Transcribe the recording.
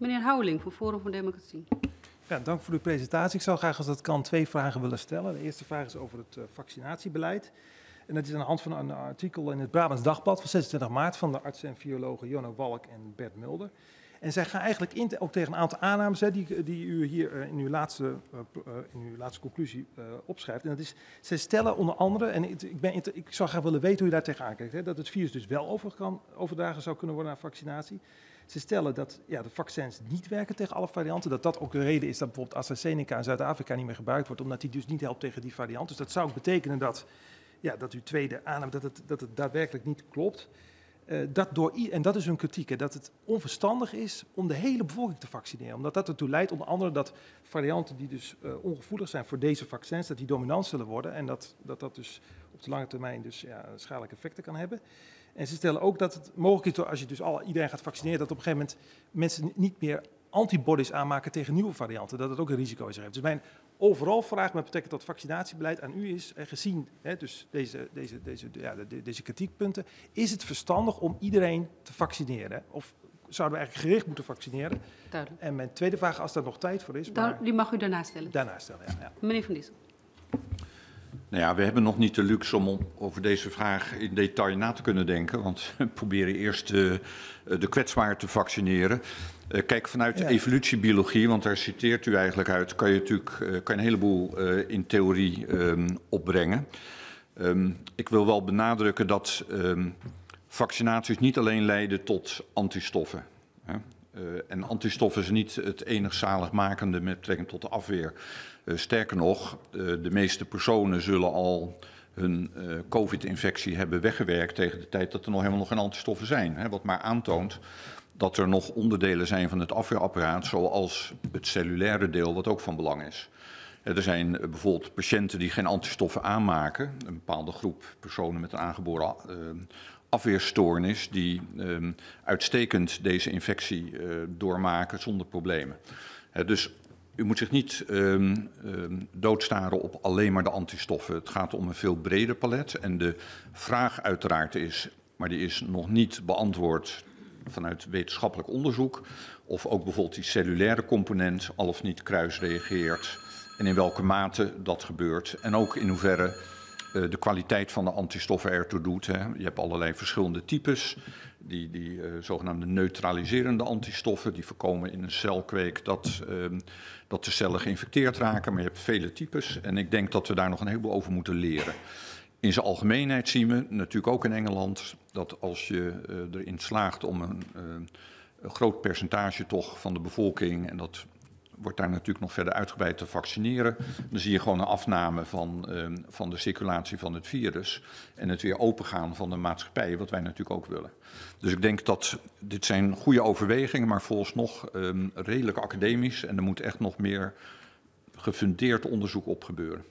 Meneer Houweling voor Forum voor Democratie. Ja, dank voor uw presentatie. Ik zou graag, als dat kan, twee vragen willen stellen. De eerste vraag is over het uh, vaccinatiebeleid. En dat is aan de hand van een artikel in het Brabants Dagblad van 26 maart van de artsen en virologen Jonno Walk en Bert Mulder. En zij gaan eigenlijk in, ook tegen een aantal aannames hè, die, die u hier uh, in, uw laatste, uh, in uw laatste conclusie opschrijft. En dat is, zij stellen onder andere, en ik, ben, ik zou graag willen weten hoe u daar tegenaan kijkt, hè, dat het virus dus wel over kan, overdragen zou kunnen worden naar vaccinatie. Ze stellen dat ja, de vaccins niet werken tegen alle varianten. Dat dat ook de reden is dat bijvoorbeeld AstraZeneca in Zuid-Afrika niet meer gebruikt wordt, omdat die dus niet helpt tegen die variant. Dus dat zou betekenen dat, ja, dat uw tweede aanname, dat het, dat het daadwerkelijk niet klopt. Uh, dat door, en dat is hun kritiek, hè, dat het onverstandig is om de hele bevolking te vaccineren. Omdat dat ertoe leidt, onder andere, dat varianten die dus uh, ongevoelig zijn voor deze vaccins, dat die dominant zullen worden. En dat dat, dat dus op de lange termijn dus ja, schadelijke effecten kan hebben. En ze stellen ook dat het mogelijk is, als je dus al iedereen gaat vaccineren, dat op een gegeven moment mensen niet meer antibodies aanmaken tegen nieuwe varianten. Dat het ook een risico is. Dus mijn overal vraag met betrekking tot vaccinatiebeleid aan u is, gezien hè, dus deze, deze, deze, ja, deze kritiekpunten, is het verstandig om iedereen te vaccineren? Of zouden we eigenlijk gericht moeten vaccineren? Duidelijk. En mijn tweede vraag, als er nog tijd voor is. Maar... Die mag u daarna stellen. Daarna stellen, ja. ja. Meneer Van Diesel. Nou ja, we hebben nog niet de luxe om over deze vraag in detail na te kunnen denken. Want we proberen eerst de, de kwetsbaar te vaccineren. Uh, kijk, vanuit ja. evolutiebiologie, want daar citeert u eigenlijk uit, kan je natuurlijk uh, kan je een heleboel in theorie um, opbrengen. Um, ik wil wel benadrukken dat um, vaccinaties niet alleen leiden tot antistoffen. Hè. En antistoffen is niet het enig zaligmakende met betrekking tot de afweer. Uh, sterker nog, uh, de meeste personen zullen al hun uh, COVID-infectie hebben weggewerkt tegen de tijd dat er nog helemaal nog geen antistoffen zijn. Hè, wat maar aantoont dat er nog onderdelen zijn van het afweerapparaat, zoals het cellulaire deel, wat ook van belang is. Er zijn bijvoorbeeld patiënten die geen antistoffen aanmaken, een bepaalde groep personen met een aangeboren afweerstoornis, die uh, uitstekend deze infectie uh, doormaken zonder problemen. dus u moet zich niet um, um, doodstaren op alleen maar de antistoffen. Het gaat om een veel breder palet. En de vraag uiteraard is, maar die is nog niet beantwoord vanuit wetenschappelijk onderzoek, of ook bijvoorbeeld die cellulaire component al of niet kruisreageert en in welke mate dat gebeurt. En ook in hoeverre de kwaliteit van de antistoffen ertoe doet. Hè. Je hebt allerlei verschillende types die, die uh, zogenaamde neutraliserende antistoffen, die voorkomen in een celkweek dat, uh, dat de cellen geïnfecteerd raken. Maar je hebt vele types en ik denk dat we daar nog een heleboel over moeten leren. In zijn algemeenheid zien we natuurlijk ook in Engeland dat als je uh, erin slaagt om een, een groot percentage toch van de bevolking, en dat wordt daar natuurlijk nog verder uitgebreid te vaccineren. Dan zie je gewoon een afname van, uh, van de circulatie van het virus. En het weer opengaan van de maatschappij, wat wij natuurlijk ook willen. Dus ik denk dat dit zijn goede overwegingen, maar volgens nog um, redelijk academisch. En er moet echt nog meer gefundeerd onderzoek op gebeuren.